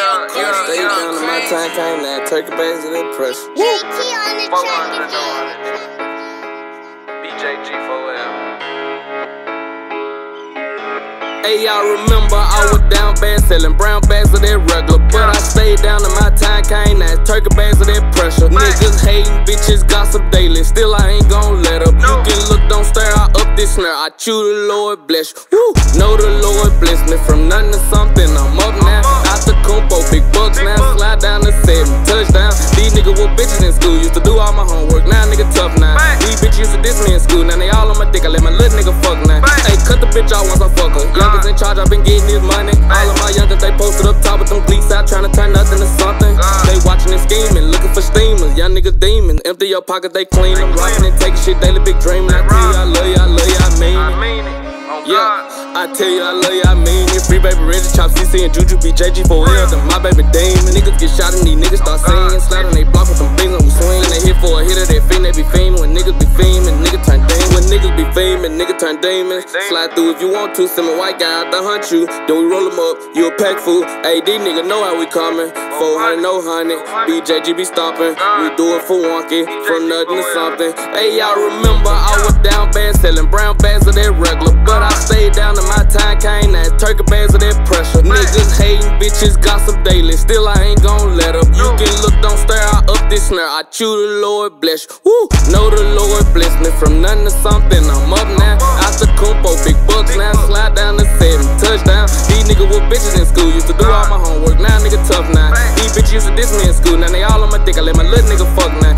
my time came that Turkey bags of that pressure. JT on the track again. BJG forever. Hey, y'all remember I was down bad selling brown bags of that regular. But I stayed down and my time came now. Turkey bags of that pressure. Niggas hating, bitches gossip daily. Still, I ain't gon' let up. You can look, don't stare, I up this snare. I chew the Lord bless you. Woo! Know the Lord bless me from nothing to something. I'm up in school. Now they all on my dick. I let my little nigga fuck now. Hey, cut the bitch out once I fuck her. Youngers in charge, I been getting this money. All of my youngers, they posted up top with them glees out, trying to turn nothing to something. They watching and scheming, looking for steamers. Young niggas demon. Empty your pocket, they clean them. Rockin' and taking shit, daily big dreamin'. I tell you, I love you, I love you, I mean it. Oh Yeah, I tell you I love you, I mean it. Free baby Reggie, Chop CC and Juju BJG for real. Then my baby Damon. Niggas get shot and these niggas oh, start singing. Slide on they block with some bings and we swing. They hit for a hitter, they fiend, they be fiending. When niggas be fiending, fiending, turn demon. Slide through if you want to, send a white guy out to hunt you. Then we roll him up, you a pack fool. Hey, these niggas know how we coming. 400, no honey. BJG be stopping. We do it for wonky, from nothing to something. Hey, y'all remember I was down bad selling brown bags of that regular. But I stayed down and my time came now. Turkey bags of that pressure. Niggas hating, bitches gossip daily. Still, I ain't gon' let up. You can look, don't stare, I up this snare. I chew the Lord bless you. Woo! Know the Lord bless me from nothing to something. I'm up touchdown. These niggas were bitches in school. Used to do all my homework. Now nigga tough now. These bitches used to diss me in school. Now they all on my dick. I let my little nigga fuck now.